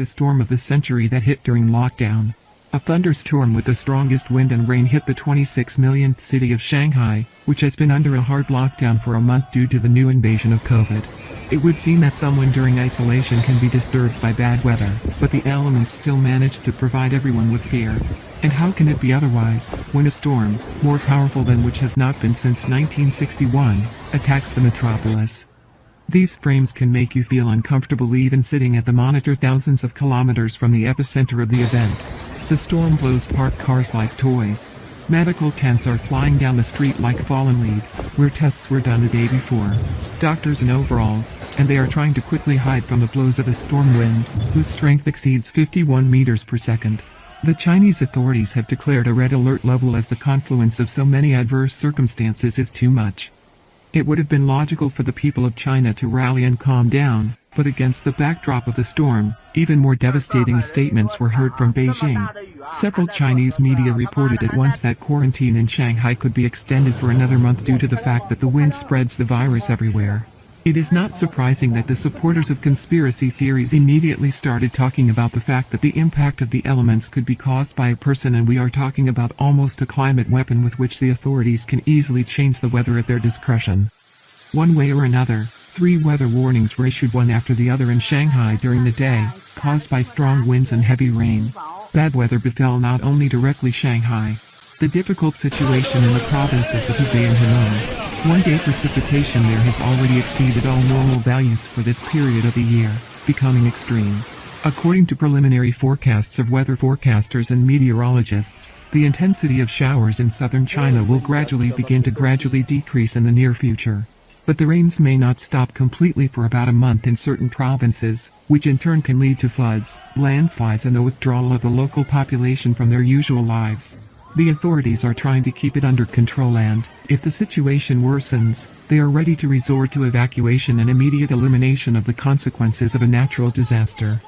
the storm of the century that hit during lockdown. A thunderstorm with the strongest wind and rain hit the 26 millionth city of Shanghai, which has been under a hard lockdown for a month due to the new invasion of COVID. It would seem that someone during isolation can be disturbed by bad weather, but the elements still managed to provide everyone with fear. And how can it be otherwise, when a storm, more powerful than which has not been since 1961, attacks the metropolis? These frames can make you feel uncomfortable even sitting at the monitor thousands of kilometers from the epicenter of the event. The storm blows parked cars like toys. Medical tents are flying down the street like fallen leaves, where tests were done the day before. Doctors in overalls, and they are trying to quickly hide from the blows of a storm wind, whose strength exceeds 51 meters per second. The Chinese authorities have declared a red alert level as the confluence of so many adverse circumstances is too much. It would have been logical for the people of China to rally and calm down, but against the backdrop of the storm, even more devastating statements were heard from Beijing. Several Chinese media reported at once that quarantine in Shanghai could be extended for another month due to the fact that the wind spreads the virus everywhere. It is not surprising that the supporters of conspiracy theories immediately started talking about the fact that the impact of the elements could be caused by a person and we are talking about almost a climate weapon with which the authorities can easily change the weather at their discretion. One way or another, three weather warnings were issued one after the other in Shanghai during the day, caused by strong winds and heavy rain. Bad weather befell not only directly Shanghai, the difficult situation in the provinces of Hubei and Henan, one day precipitation there has already exceeded all normal values for this period of the year, becoming extreme. According to preliminary forecasts of weather forecasters and meteorologists, the intensity of showers in southern China will gradually begin to gradually decrease in the near future. But the rains may not stop completely for about a month in certain provinces, which in turn can lead to floods, landslides and the withdrawal of the local population from their usual lives. The authorities are trying to keep it under control and, if the situation worsens, they are ready to resort to evacuation and immediate elimination of the consequences of a natural disaster.